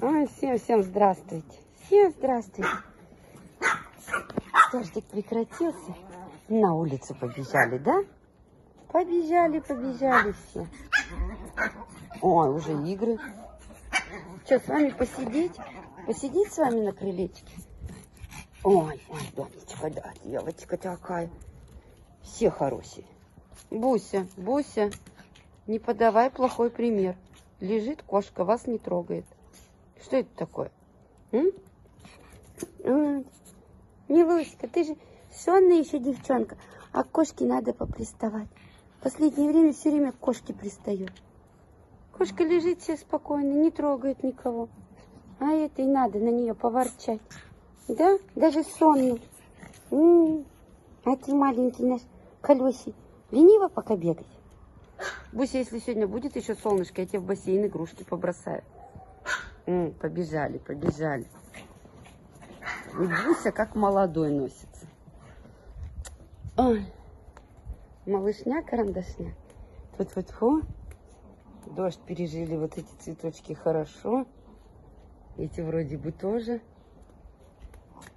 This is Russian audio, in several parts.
Ой, всем, всем здравствуйте. Всем здравствуйте. Дождик прекратился. На улицу побежали, да? Побежали, побежали все. Ой, уже игры. Что, с вами посидеть? Посидеть с вами на крылечке? Ой, ой, Донечка, да, девочка такая. Все хорошие. Буся, Буся, не подавай плохой пример. Лежит кошка, вас не трогает. Что это такое? М? Ты же сонная еще девчонка, а к кошке надо поприставать. В последнее время все время к кошке пристает. Кошка лежит себе спокойно, не трогает никого. А это и надо на нее поворчать. Да? Даже сонный. А ты маленький наш колесик. Лениво пока бегать. Буся, если сегодня будет еще солнышко, я тебе в бассейн игрушки побросаю. Побежали, побежали. И Буся как молодой носится. Ой, малышня карандашня. тут вот фу Дождь пережили вот эти цветочки хорошо. Эти вроде бы тоже.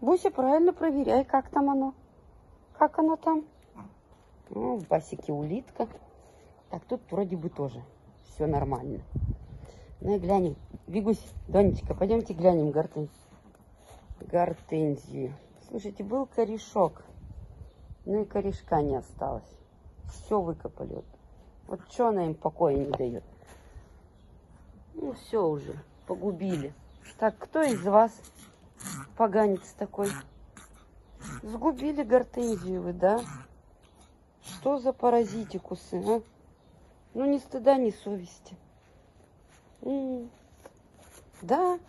Буся, правильно проверяй, как там оно. Как оно там? Ну, в басике улитка. Так, тут вроде бы тоже все нормально. Ну и глянем. Бегусь, Донечка, пойдемте глянем гортензию. Гортензию. Слушайте, был корешок. Ну и корешка не осталось. Все выкопали. Вот, вот что она им покоя не дает. Ну, все уже, погубили. Так, кто из вас поганец такой? Сгубили гортензию вы, да? Что за паразитикусы, а? Ну, ни стыда, ни совести. М, Да.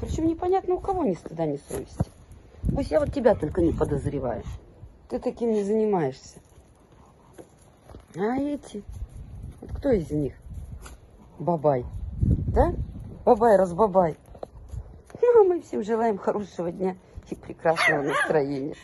Причем непонятно, у кого ни стыда, ни совести. Пусть я вот тебя только не подозреваю. Ты таким не занимаешься. А эти? Вот кто из них? Бабай. Да? Бабай, разбабай. Ну, а мы всем желаем хорошего дня и прекрасного настроения.